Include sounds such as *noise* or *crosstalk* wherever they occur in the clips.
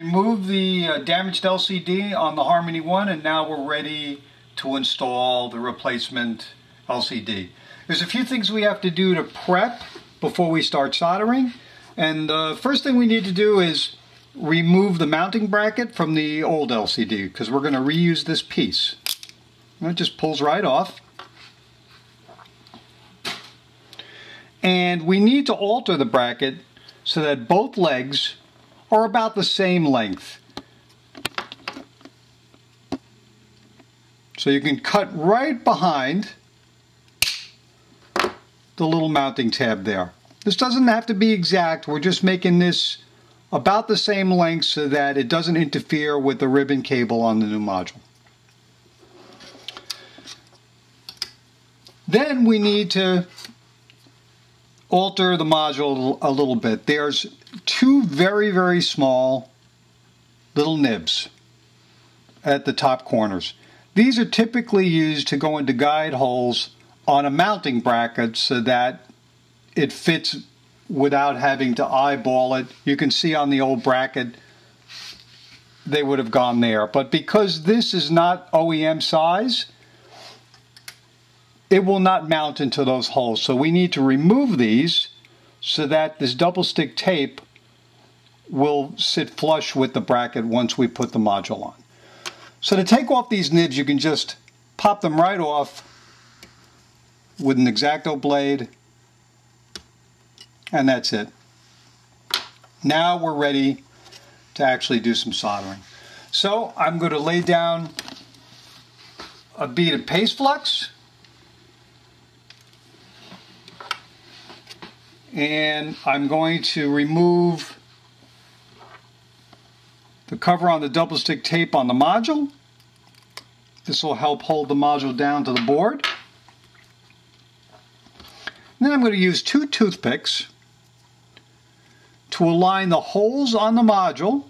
Remove the uh, damaged LCD on the Harmony One and now we're ready to install the replacement LCD. There's a few things we have to do to prep before we start soldering. And the first thing we need to do is remove the mounting bracket from the old LCD because we're going to reuse this piece. And it just pulls right off. And we need to alter the bracket so that both legs are about the same length. So you can cut right behind the little mounting tab there. This doesn't have to be exact, we're just making this about the same length so that it doesn't interfere with the ribbon cable on the new module. Then we need to alter the module a little bit. There's two very, very small little nibs at the top corners. These are typically used to go into guide holes on a mounting bracket so that it fits without having to eyeball it. You can see on the old bracket they would have gone there. But because this is not OEM size, it will not mount into those holes. So we need to remove these so that this double stick tape will sit flush with the bracket once we put the module on. So to take off these nibs, you can just pop them right off with an X-Acto blade and that's it. Now we're ready to actually do some soldering. So I'm going to lay down a bead of paste flux and I'm going to remove the cover on the double stick tape on the module. This will help hold the module down to the board. And then I'm going to use two toothpicks to align the holes on the module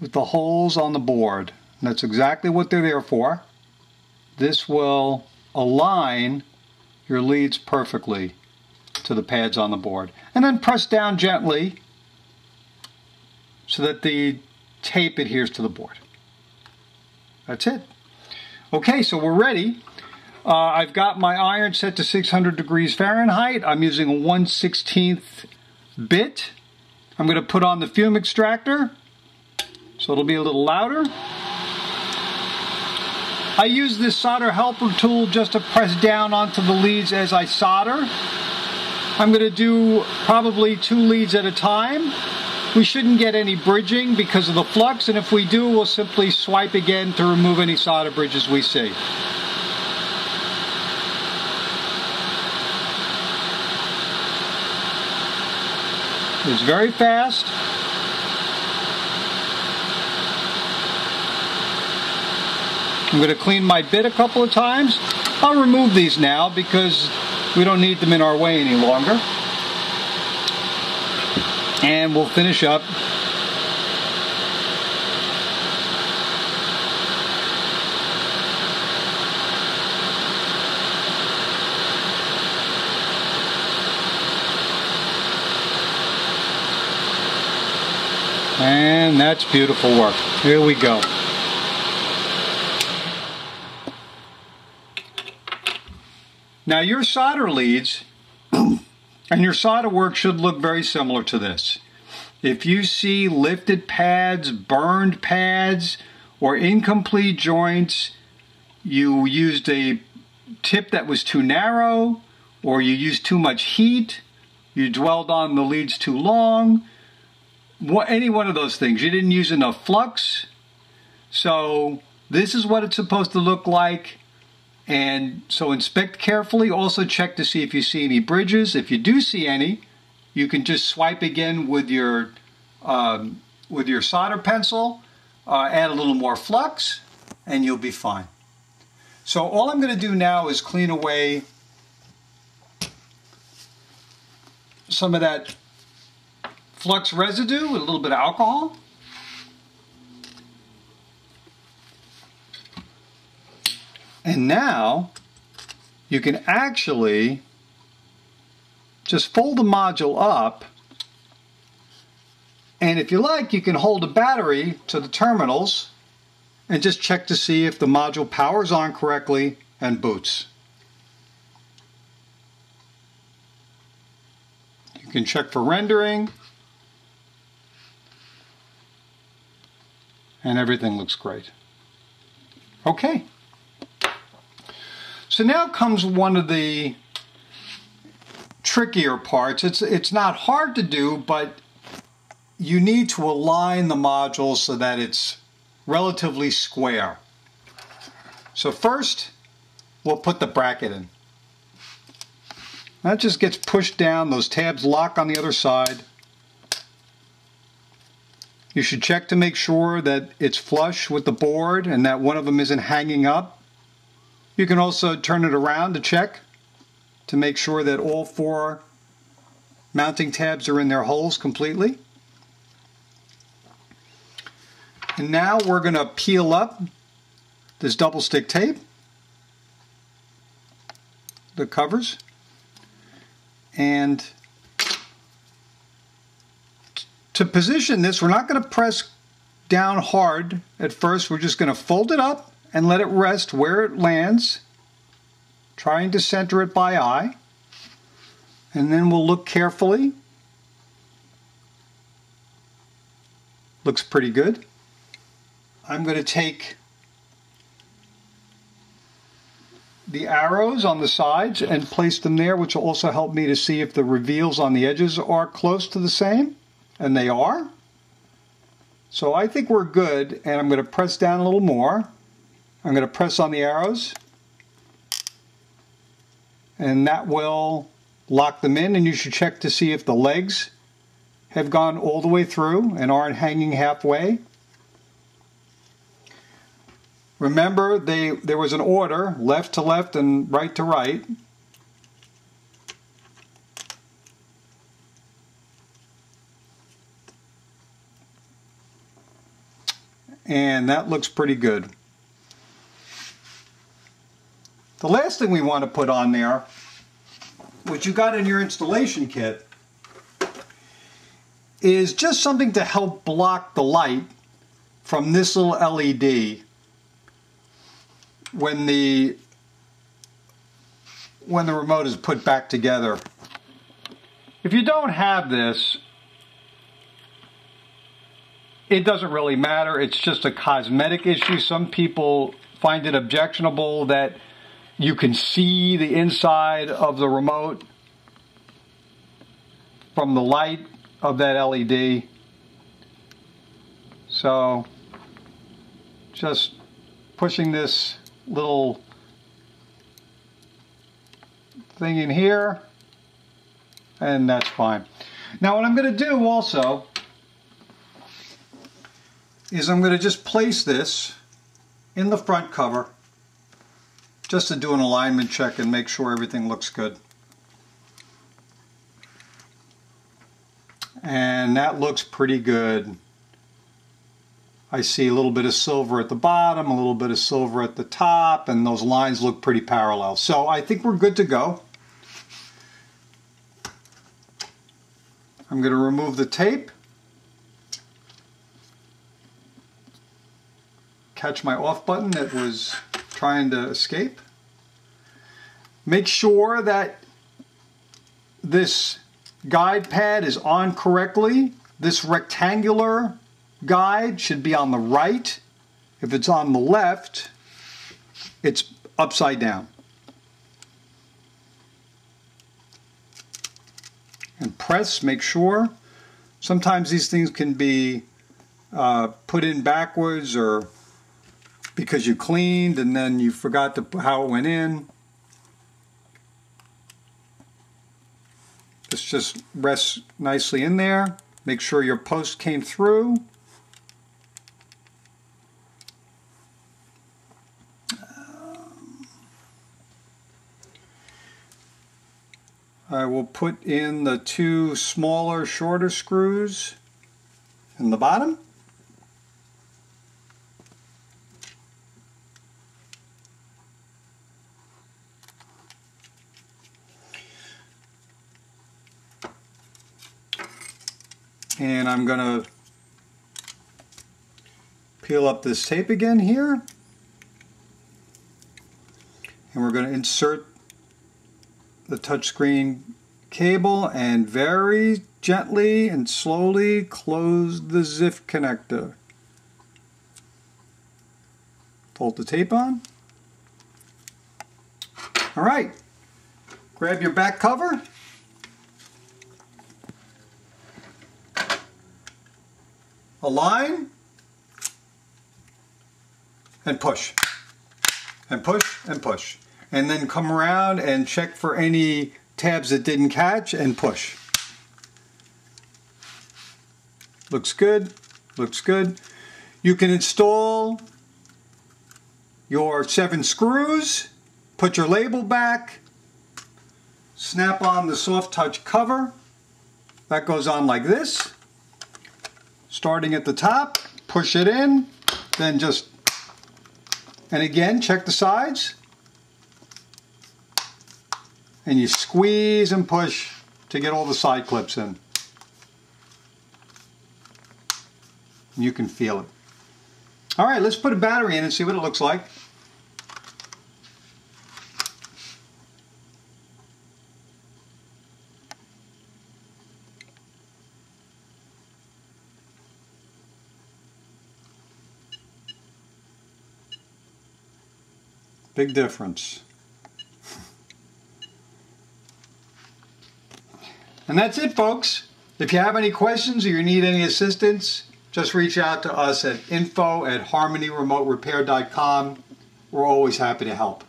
with the holes on the board. And that's exactly what they're there for. This will align your leads perfectly to the pads on the board. And then press down gently so that the tape adheres to the board. That's it. Okay, so we're ready. Uh, I've got my iron set to 600 degrees Fahrenheit. I'm using a 1 16th bit. I'm going to put on the fume extractor so it'll be a little louder. I use this solder helper tool just to press down onto the leads as I solder. I'm going to do probably two leads at a time. We shouldn't get any bridging because of the flux, and if we do, we'll simply swipe again to remove any solder bridges we see. It's very fast. I'm going to clean my bit a couple of times. I'll remove these now because we don't need them in our way any longer. And we'll finish up And that's beautiful work. Here we go. Now your solder leads *clears throat* and your solder work should look very similar to this. If you see lifted pads, burned pads, or incomplete joints, you used a tip that was too narrow, or you used too much heat, you dwelled on the leads too long, any one of those things. You didn't use enough flux. So this is what it's supposed to look like. And so inspect carefully. Also check to see if you see any bridges. If you do see any, you can just swipe again with your um, with your solder pencil, uh, add a little more flux, and you'll be fine. So all I'm going to do now is clean away some of that flux residue with a little bit of alcohol. And now you can actually just fold the module up And if you like, you can hold a battery to the terminals and just check to see if the module powers on correctly and boots. You can check for rendering. And everything looks great. Okay. So now comes one of the trickier parts. It's, it's not hard to do, but you need to align the module so that it's relatively square. So first, we'll put the bracket in. That just gets pushed down, those tabs lock on the other side. You should check to make sure that it's flush with the board and that one of them isn't hanging up. You can also turn it around to check to make sure that all four mounting tabs are in their holes completely. And now we're going to peel up this double stick tape, the covers, and to position this, we're not going to press down hard at first. We're just going to fold it up and let it rest where it lands trying to center it by eye. And then we'll look carefully. Looks pretty good. I'm going to take the arrows on the sides and place them there, which will also help me to see if the reveals on the edges are close to the same, and they are. So I think we're good, and I'm going to press down a little more. I'm going to press on the arrows and that will lock them in and you should check to see if the legs have gone all the way through and aren't hanging halfway. Remember, they, there was an order, left to left and right to right. And that looks pretty good. The last thing we want to put on there, which you got in your installation kit, is just something to help block the light from this little LED when the when the remote is put back together. If you don't have this, it doesn't really matter. It's just a cosmetic issue. Some people find it objectionable that you can see the inside of the remote from the light of that LED. So just pushing this little thing in here and that's fine. Now what I'm going to do also is I'm going to just place this in the front cover just to do an alignment check and make sure everything looks good. And that looks pretty good. I see a little bit of silver at the bottom, a little bit of silver at the top, and those lines look pretty parallel. So I think we're good to go. I'm going to remove the tape. Catch my off button that was trying to escape. Make sure that this guide pad is on correctly. This rectangular guide should be on the right. If it's on the left, it's upside down. And press, make sure. Sometimes these things can be uh, put in backwards or because you cleaned and then you forgot to, how it went in. This just rests nicely in there. Make sure your post came through. Um, I will put in the two smaller, shorter screws in the bottom. And I'm going to peel up this tape again here. And we're going to insert the touchscreen cable and very gently and slowly close the ZIF connector. Bolt the tape on. All right, grab your back cover. Align and push and push and push and then come around and check for any tabs that didn't catch and push. Looks good, looks good. You can install your seven screws, put your label back, snap on the soft touch cover. That goes on like this. Starting at the top, push it in, then just, and again, check the sides. And you squeeze and push to get all the side clips in. You can feel it. All right, let's put a battery in and see what it looks like. Big difference. And that's it, folks. If you have any questions or you need any assistance, just reach out to us at info at harmonyremoterepair.com. We're always happy to help.